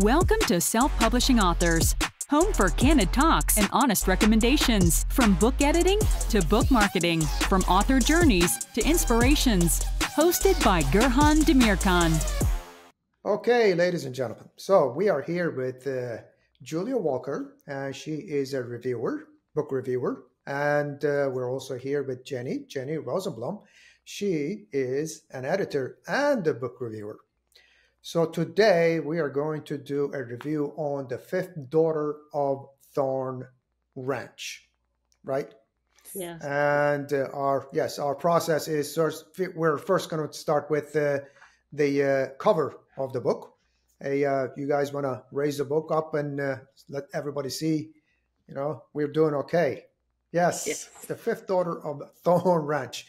Welcome to Self Publishing Authors, home for candid talks and honest recommendations. From book editing to book marketing, from author journeys to inspirations. Hosted by Gurhan Demirkan. Okay, ladies and gentlemen. So we are here with uh, Julia Walker. Uh, she is a reviewer, book reviewer. And uh, we're also here with Jennie, Jennie Rosenblum. She is an editor and a book reviewer. So today we are going to do a review on the fifth daughter of Thorn Ranch, right? Yeah. And uh, our yes, our process is first, we're first going to start with uh, the uh, cover of the book. Hey, uh, you guys want to raise the book up and uh, let everybody see? You know, we're doing okay. Yes, yes. the fifth daughter of Thorn Ranch,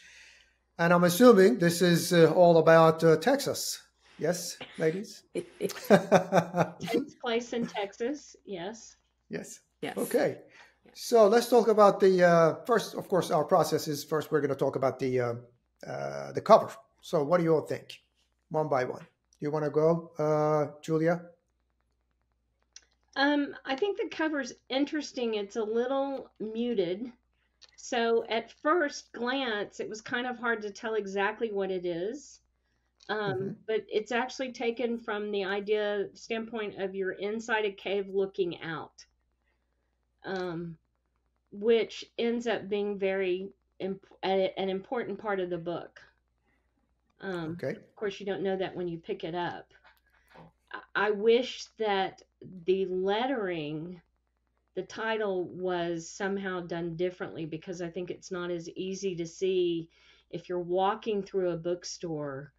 and I'm assuming this is uh, all about Texas. Yes, ladies. Takes place in Texas. Yes. Yes. Yes. Okay. So let's talk about the uh, first. Of course, our process is first. We're going to talk about the uh, uh, the cover. So, what do you all think, one by one? Do You want to go, uh, Julia? Um, I think the cover's interesting. It's a little muted. So, at first glance, it was kind of hard to tell exactly what it is. Um, mm-hmm. But it's actually taken from the idea standpoint of you're inside a cave looking out, um, which ends up being very imp- an important part of the book. Um, okay. Of course, you don't know that when you pick it up. I wish that the lettering, the title was somehow done differently because I think it's not as easy to see if you're walking through a bookstore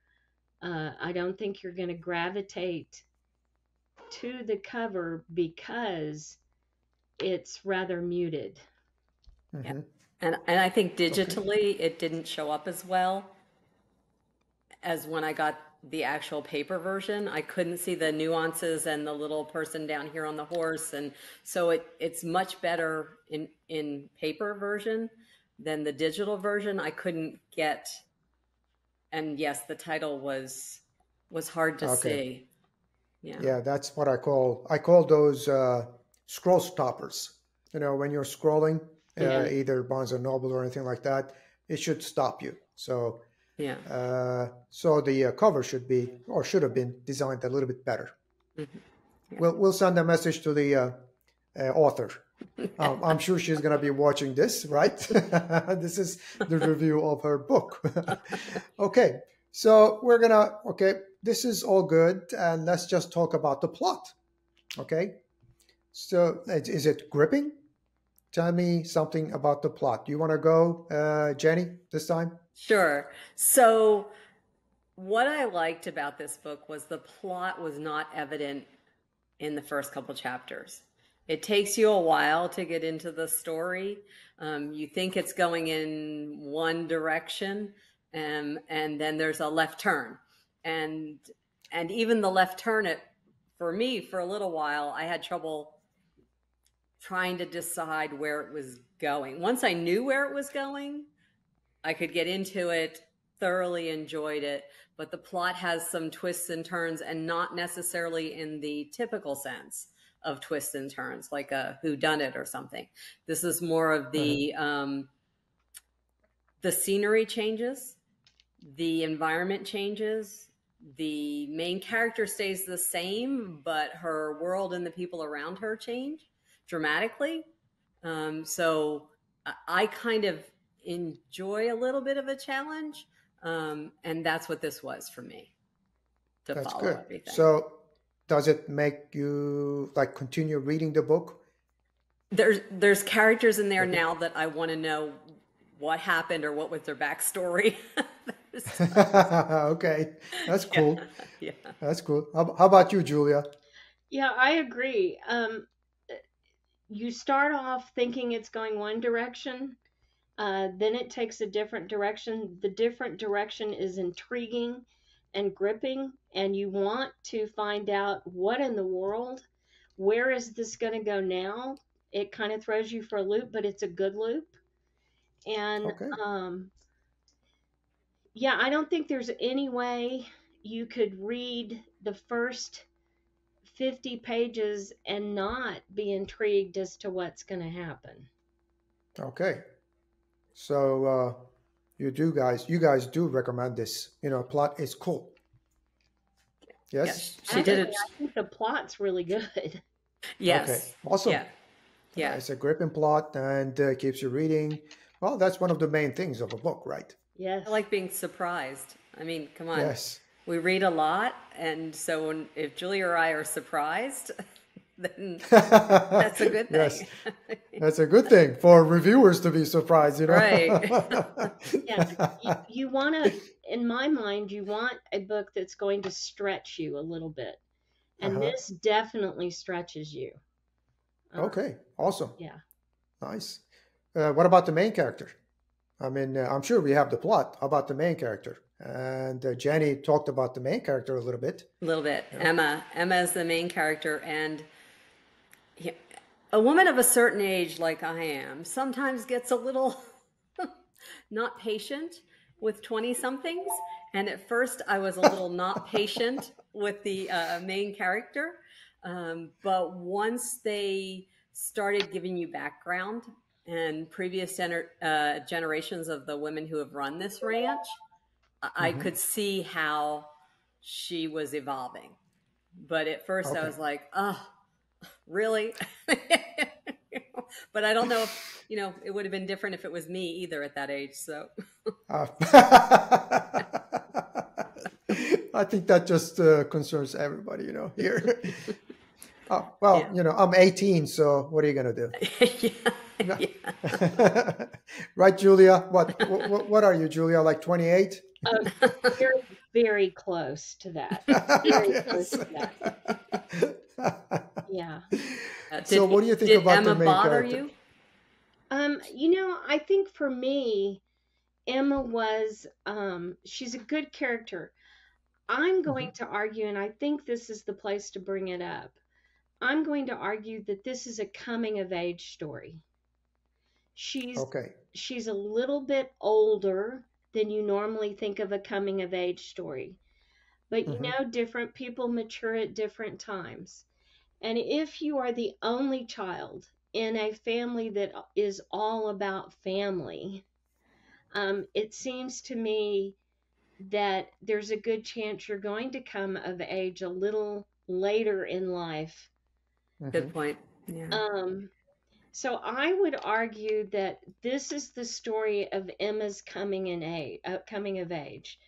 uh, I don't think you're going to gravitate to the cover because it's rather muted. Mm-hmm. Yeah. And and I think digitally okay. it didn't show up as well as when I got the actual paper version. I couldn't see the nuances and the little person down here on the horse and so it it's much better in in paper version than the digital version. I couldn't get and yes, the title was was hard to okay. see. Yeah. Yeah, that's what I call I call those uh, scroll stoppers. You know, when you're scrolling, uh, yeah. either Barnes and Noble or anything like that, it should stop you. So yeah. Uh, so the uh, cover should be or should have been designed a little bit better. Mm-hmm. Yeah. We'll we'll send a message to the uh, uh, author um, I'm sure she's going to be watching this, right? this is the review of her book. okay, so we're going to, okay, this is all good. And let's just talk about the plot. Okay, so is it gripping? Tell me something about the plot. Do you want to go, uh, Jennie, this time? Sure. So, what I liked about this book was the plot was not evident in the first couple chapters it takes you a while to get into the story. Um, you think it's going in one direction, and um, and then there's a left turn, and and even the left turn, it for me for a little while, I had trouble trying to decide where it was going. Once I knew where it was going, I could get into it, thoroughly enjoyed it, but the plot has some twists and turns and not necessarily in the typical sense of twists and turns, like a who done it or something. This is more of the mm-hmm. um, the scenery changes, the environment changes, the main character stays the same, but her world and the people around her change dramatically. Um, so I kind of enjoy a little bit of a challenge, um, and that's what this was for me. To that's follow good. everything. So does it make you like continue reading the book? There's there's characters in there okay. now that I want to know what happened or what was their backstory. okay, that's cool. Yeah, yeah. that's cool. How, how, about you, Julia? Yeah, I agree. Um, you start off thinking it's going one direction, uh, then it takes a different direction. The different direction is intriguing and gripping and you want to find out what in the world, where is this going to go now? It kind of throws you for a loop, but it's a good loop. And okay. um, yeah, I don't think there's any way you could read the first 50 pages and not be intrigued as to what's going to happen. Okay. So uh, you do guys, you guys do recommend this. You know, plot is cool. Yes. yes she did it. I think the plot's really good. Yes. Okay. Awesome. Yeah. Yeah. It's a gripping plot and uh, keeps you reading. Well, that's one of the main things of a book, right? Yes. I like being surprised. I mean, come on. Yes. We read a lot, and so when, if Julie or I are surprised, then that's a good thing. yes. That's a good thing for reviewers to be surprised, you know? Right. yeah. You, you want to, in my mind, you want a book that's going to stretch you a little bit. And uh-huh. this definitely stretches you. Uh, okay. Awesome. Yeah. Nice. Uh, what about the main character? I mean, uh, I'm sure we have the plot. How about the main character? And uh, Jennie talked about the main character a little bit. A little bit. Yeah. Emma. Emma is the main character, and a woman of a certain age, like I am, sometimes gets a little not patient with 20 somethings. And at first, I was a little not patient with the uh, main character. Um, but once they started giving you background and previous gener- uh, generations of the women who have run this ranch, mm-hmm. I could see how she was evolving. But at first, okay. I was like, oh, really? but I don't know if, you know, it would have been different if it was me either at that age. So. uh, I think that just uh, concerns everybody, you know, here. oh, well, yeah. you know, I'm 18, so what are you going to do? yeah. Yeah. right, Julia? What, what, what are you, Julia? Like 28? Um, very, very close to that. Very yes. close to that. Yeah. Uh, so, what do you think about Emma the main bother character? you? Um, you know, I think for me, Emma was um, she's a good character. I'm going mm-hmm. to argue, and I think this is the place to bring it up. I'm going to argue that this is a coming of age story. She's okay. She's a little bit older than you normally think of a coming of age story. But you mm-hmm. know, different people mature at different times. And if you are the only child in a family that is all about family, um, it seems to me that there's a good chance you're going to come of age a little later in life. Good mm-hmm. point. Yeah. Um, so I would argue that this is the story of Emma's coming in age, uh, coming of age.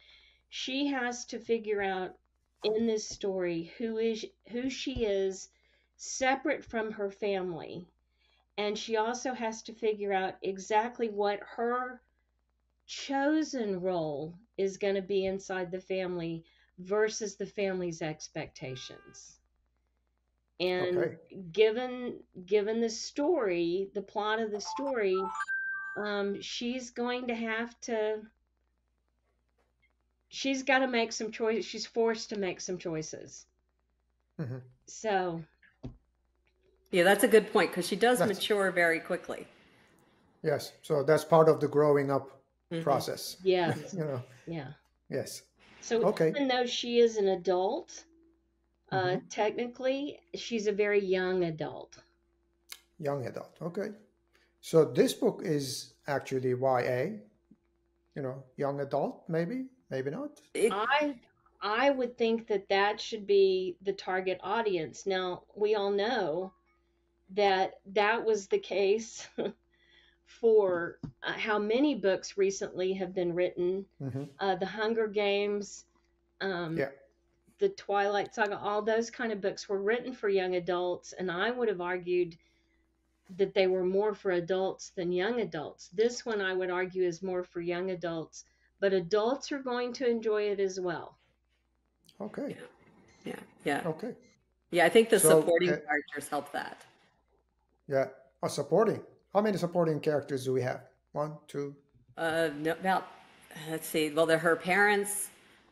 She has to figure out in this story who is who she is separate from her family. And she also has to figure out exactly what her chosen role is going to be inside the family versus the family's expectations. And okay. given given the story, the plot of the story, um, she's going to have to. She's got to make some choices. She's forced to make some choices. Mm-hmm. So. Yeah, that's a good point because she does that's, mature very quickly. Yes, so that's part of the growing up mm-hmm. process. Yeah. you know. Yeah. Yes. So okay. even though she is an adult, uh, mm-hmm. uh, technically she's a very young adult. Young adult. Okay. So this book is actually YA. You know, young adult, maybe, maybe not. I I would think that that should be the target audience. Now we all know that that was the case for uh, how many books recently have been written. Mm-hmm. Uh, the Hunger Games, um, yeah. The Twilight Saga, all those kind of books were written for young adults, and I would have argued that they were more for adults than young adults. This one, I would argue, is more for young adults, but adults are going to enjoy it as well. Okay. Yeah. Yeah. yeah. Okay. Yeah, I think the so, supporting uh, characters help that. Yeah. Oh, supporting. How many supporting characters do we have? One, two. Uh, no, about let's see. Well, they're her parents.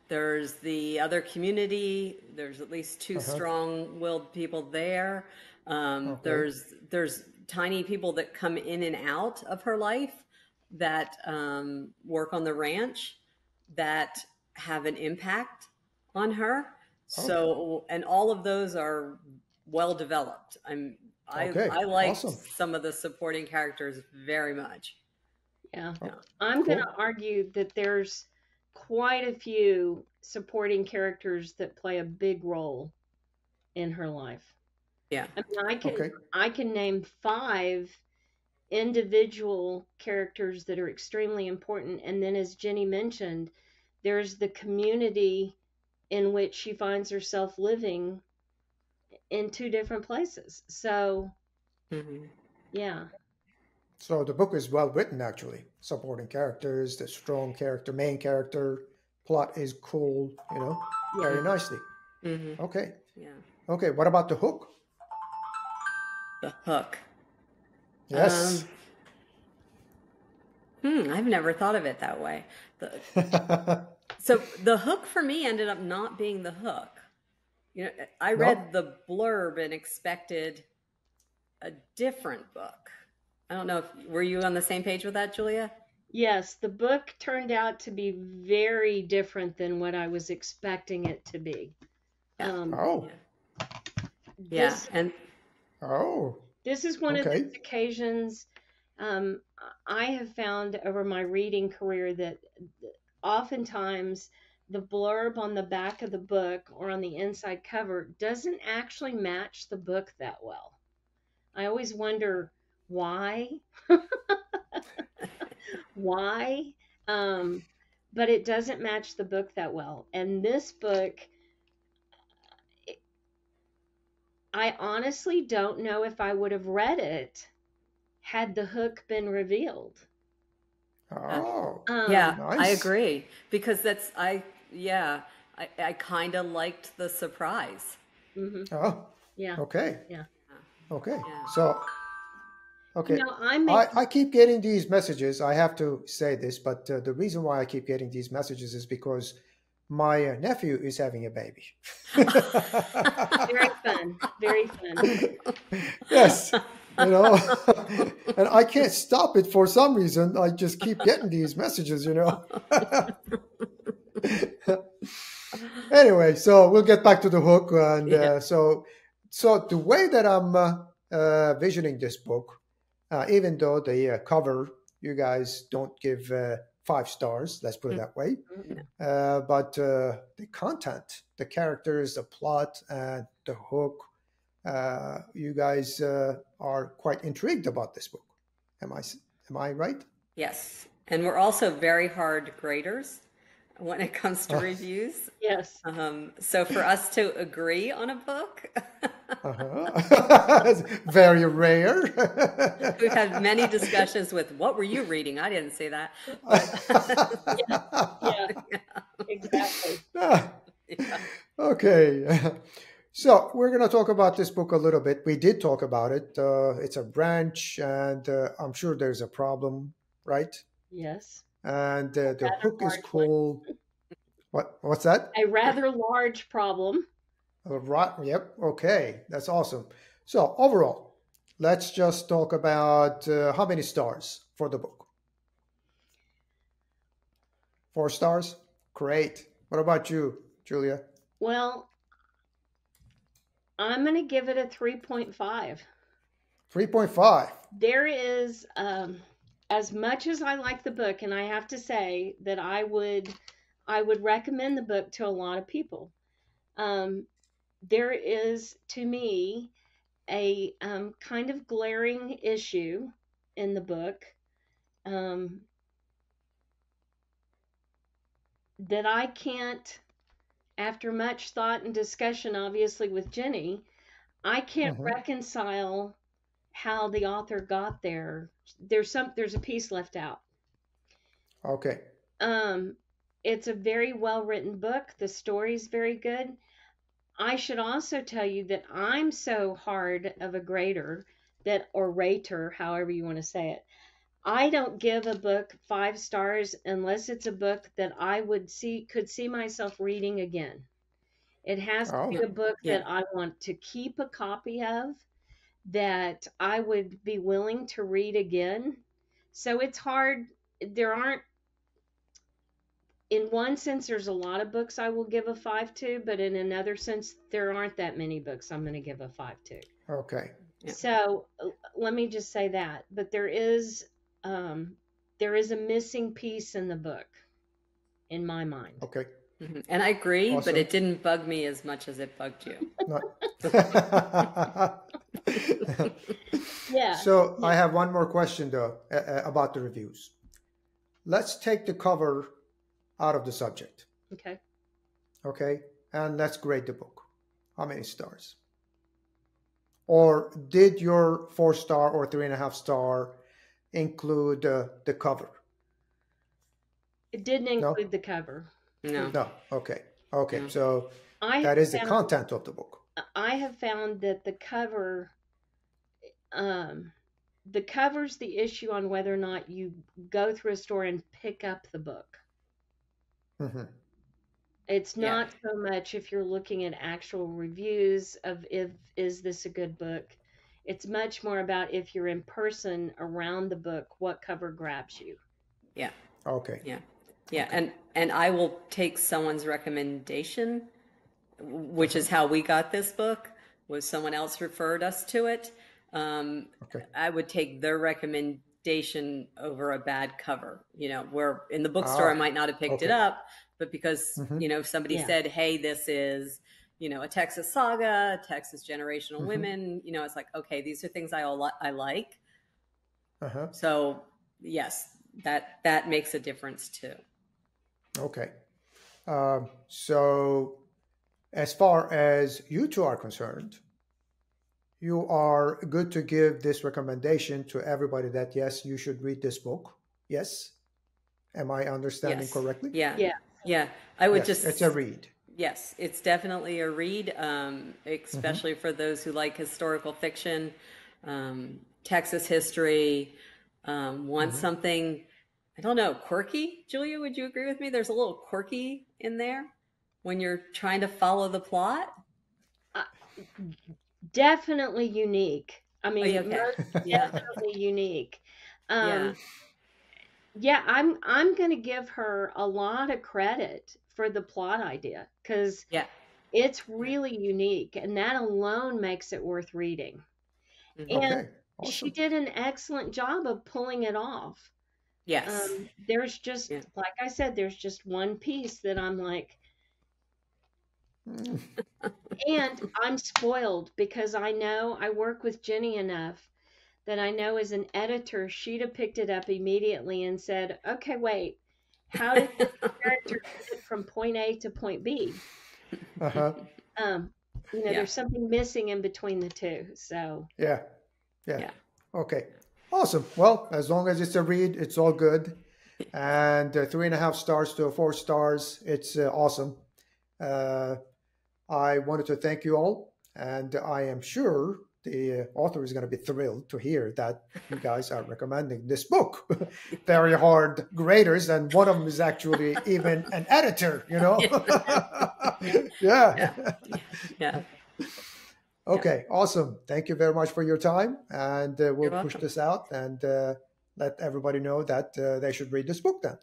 There's the other community. There's at least 2 uh-huh. strong-willed people there. Um, okay. There's there's tiny people that come in and out of her life that um, work on the ranch that have an impact on her. So, and all of those are well developed. I'm I Okay, I like awesome. some of the supporting characters very much. Yeah. Oh, I'm going to argue that there's quite a few supporting characters that play a big role in her life. Yeah. I mean, I can Okay. I can name five individual characters that are extremely important, and then as Jenny mentioned, there's the community in which she finds herself living in two different places. So hmm yeah, So the book is well written, actually. Supporting characters, the strong character, main character, plot is cool, you know, very nicely. hmm Okay. Yeah. Okay. What about the hook? The hook. Yes. Hmm, I've never thought of it that way. The, so the hook for me ended up not being the hook. You know, I read the blurb and expected a different book. I don't know if were you on the same page with that, Julia? yes, the book turned out to be very different than what I was expecting it to be. Yeah. Um, oh. Yeah, This, and Oh. this is one Okay. of those occasions um, I have found over my reading career that oftentimes the blurb on the back of the book or on the inside cover doesn't actually match the book that well. I always wonder why. why? Um, but it doesn't match the book that well. And this book, I honestly don't know if I would have read it had the hook been revealed. Oh. Um, yeah, I agree because that's I yeah, I, I kind of liked the surprise. Mm-hmm. Oh. yeah. Okay. Yeah. Okay. Yeah. So. Okay. I'm I, I keep getting these messages. I have to say this, but uh, the reason why I keep getting these messages is because my uh, nephew is having a baby. very fun, very fun. yes, you know, and I can't stop it for some reason. I just keep getting these messages, you know. anyway, so we'll get back to the hook, and Yeah. uh, so so the way that I'm uh, uh, visioning this book, uh, even though the uh, cover you guys don't give uh, five stars, let's put it that way, uh, but uh, the content, the characters, the plot, and the hook, uh, you guys uh, are quite intrigued about this book. Am I am I right? Yes, and we're also very hard graders when it comes to Oh. reviews. Yes. Um, so for us to agree on a book, Uh-huh. Very rare. we've had many discussions with what were you reading? I didn't say that. Yeah. Exactly. Ah, Yeah. okay. So we're going to talk about this book a little bit. We did talk about it. Uh, it's a branch, and uh, I'm sure there's a problem, right? Yes. And uh, the Rather hook is called. one. What? What's that? A rather large problem. Right. Yep. Okay. That's awesome. So overall, let's just talk about uh, how many stars for the book. Four stars. Great. What about you, Julia? Well, I'm going to give it a 3.5. 3.5. There is, um, as much as I like the book, and I have to say that I would, I would recommend the book to a lot of people. Um, there is, to me, a um, kind of glaring issue in the book um, that I can't, after much thought and discussion, obviously with Jennie, I can't Mhm. reconcile how the author got there. There's some, there's a piece left out. Okay. Um, it's a very well written book. The story's very good. I should also tell you that I'm so hard of a grader that, orator, however you want to say it. I don't give a book five stars unless it's a book that I would see, could see myself reading again. It has to be Oh. a book Yeah. that I want to keep a copy of, that I would be willing to read again. So it's hard. There aren't in one sense, there's a lot of books I will give a five to, but in another sense, there aren't that many books I'm going to give a five to. Okay. Yeah. So let me just say that. But there is um, there is a missing piece in the book, in my mind. Okay. Mhm. And I agree, Awesome. but it didn't bug me as much as it bugged you. Yeah. so I have one more question though uh, about the reviews. Let's take the cover out of the subject, Okay. okay? And let's grade the book. How many stars? Or did your four star or three and a half star include uh, the cover? It didn't No? include the cover. No. No. Okay. Okay. No. So I that have is the content of the book. I have found that the cover, um, the cover's the issue on whether or not you go through a store and pick up the book. Hmm It's Yeah. not so much if you're looking at actual reviews of if is this a good book. It's much more about if you're in person around the book, what cover grabs you. Yeah. Okay. Yeah. Yeah. And and I will take someone's recommendation, which is how we got this book, was someone else referred us to it. Um, Okay. I would take their recommendation over a bad cover. You know, where in the bookstore I Ah, might not have picked it up, but because, Mhm. you know, somebody Yeah. said, hey, this is, you know, a Texas saga, Texas generational Mhm. women, you know, it's like, okay, these are things I, all li- I like. Uh-huh. So yes, that, that makes a difference too. Okay. Um, so, as far as you two are concerned, you are good to give this recommendation to everybody that yes, you should read this book. Yes. Am I understanding Yes. correctly? Yeah. Yeah. Yeah. I would Yes, just, it's a read. yes, it's definitely a read, um, especially for those who like historical fiction, um, Texas history, um, want something, I don't know, quirky. Julia, would you agree with me? There's a little quirky in there when you're trying to follow the plot. Definitely unique. I mean, yeah, okay. most definitely unique. Yeah. Um, yeah, I'm I'm gonna give her a lot of credit for the plot idea because Yeah. it's really unique, and that alone makes it worth reading. Mhm. And Okay. she did an excellent job of pulling it off. Yes. Um, there's just, Yeah. like I said, there's just one piece that I'm like, and I'm spoiled because I know I work with Jennie enough that I know as an editor, she'd have picked it up immediately and said, okay, wait, how did this character get from point A to point B? Uh-huh. Um, you know, Yeah. there's something missing in between the two. So, Yeah. Yeah. Yeah. Okay. Awesome. Well, as long as it's a read, it's all good. And uh, three and a half stars to four stars, it's uh, awesome. Uh, I wanted to thank you all, and I am sure the uh, author is going to be thrilled to hear that you guys are recommending this book. Very hard graders, and one of them is actually even an editor, you know? yeah. yeah. Okay, awesome. Thank you very much for your time. And uh, we'll push this out and uh, let everybody know that uh, they should read this book then.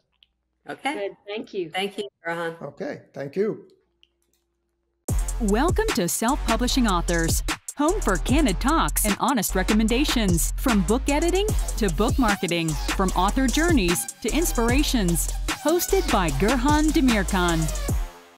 Okay. good. Thank you. Thank you, Gurhan. Okay, thank you. Welcome to Self Publishing Authors, home for candid talks and honest recommendations. From book editing to book marketing, from author journeys to inspirations. Hosted by Gurhan Demirkan.